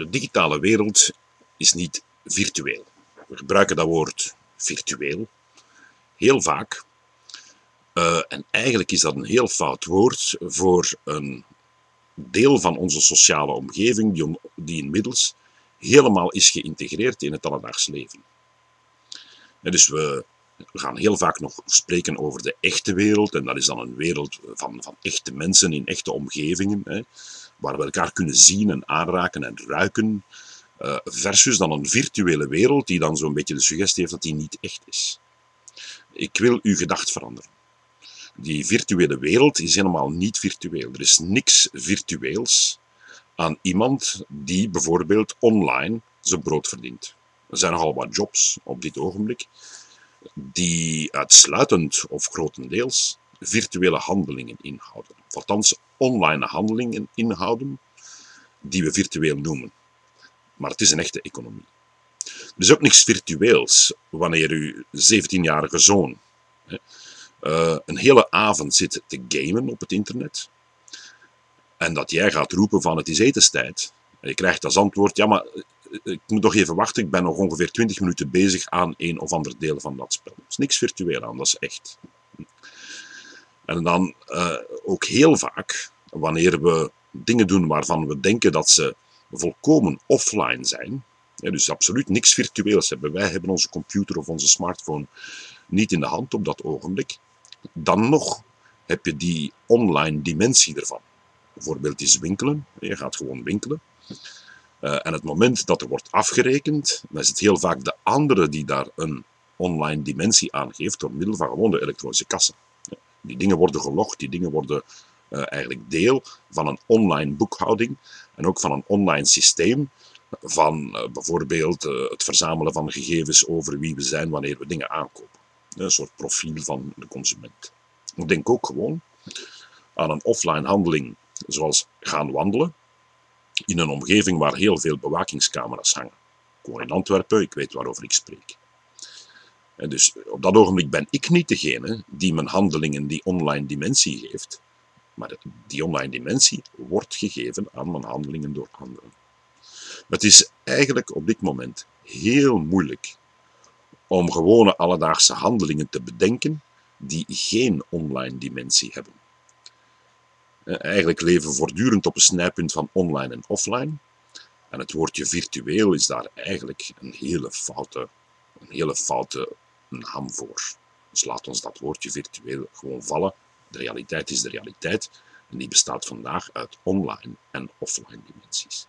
de digitale wereld is niet virtueel. We gebruiken dat woord virtueel heel vaak. Uh, en eigenlijk is dat een heel fout woord voor een deel van onze sociale omgeving die, die inmiddels helemaal is geïntegreerd in het alledaags leven. En dus we, we gaan heel vaak nog spreken over de echte wereld, en dat is dan een wereld van, van echte mensen in echte omgevingen, hè, waar we elkaar kunnen zien en aanraken en ruiken, uh, versus dan een virtuele wereld die dan zo'n beetje de suggestie heeft dat die niet echt is. Ik wil uw gedacht veranderen. Die virtuele wereld is helemaal niet virtueel. Er is niks virtueels aan iemand die bijvoorbeeld online zijn brood verdient. Er zijn nogal wat jobs op dit ogenblik die uitsluitend of grotendeels virtuele handelingen inhouden. Althans, online handelingen inhouden die we virtueel noemen. Maar het is een echte economie. Er is ook niks virtueels wanneer uw 17-jarige zoon hè, uh, een hele avond zit te gamen op het internet en dat jij gaat roepen van het is etenstijd. En je krijgt als antwoord, ja maar eh, ik moet nog even wachten, ik ben nog ongeveer 20 minuten bezig aan een of ander deel van dat spel. Er is niks virtueel aan, dat is echt. En dan uh, ook heel vaak, wanneer we dingen doen waarvan we denken dat ze volkomen offline zijn, dus absoluut niks virtueels hebben. Wij hebben onze computer of onze smartphone niet in de hand op dat ogenblik. Dan nog heb je die online dimensie ervan. Bijvoorbeeld is winkelen. Je gaat gewoon winkelen. Uh, en het moment dat er wordt afgerekend, dan is het heel vaak de andere die daar een online dimensie aan geeft door middel van gewoon de elektronische kassa. Die dingen worden gelogd, die dingen worden uh, eigenlijk deel van een online boekhouding en ook van een online systeem van uh, bijvoorbeeld het verzamelen van gegevens over wie we zijn wanneer we dingen aankopen. Een soort profiel van de consument. Ik denk ook gewoon aan een offline handeling zoals gaan wandelen in een omgeving waar heel veel bewakingscamera's hangen. Ik woon in Antwerpen, ik weet waarover ik spreek. Dus op dat ogenblik ben ik niet degene die mijn handelingen die online dimensie geeft, maar die online dimensie wordt gegeven aan mijn handelingen door anderen. Het is eigenlijk op dit moment heel moeilijk om gewone alledaagse handelingen te bedenken die geen online dimensie hebben. Eh, eigenlijk leven we voortdurend op een snijpunt van online en offline. En het woordje virtueel is daar eigenlijk een hele foute, een hele foute naam voor. Dus laat ons dat woordje virtueel gewoon vallen. De realiteit is de realiteit en die bestaat vandaag uit online en offline dimensies.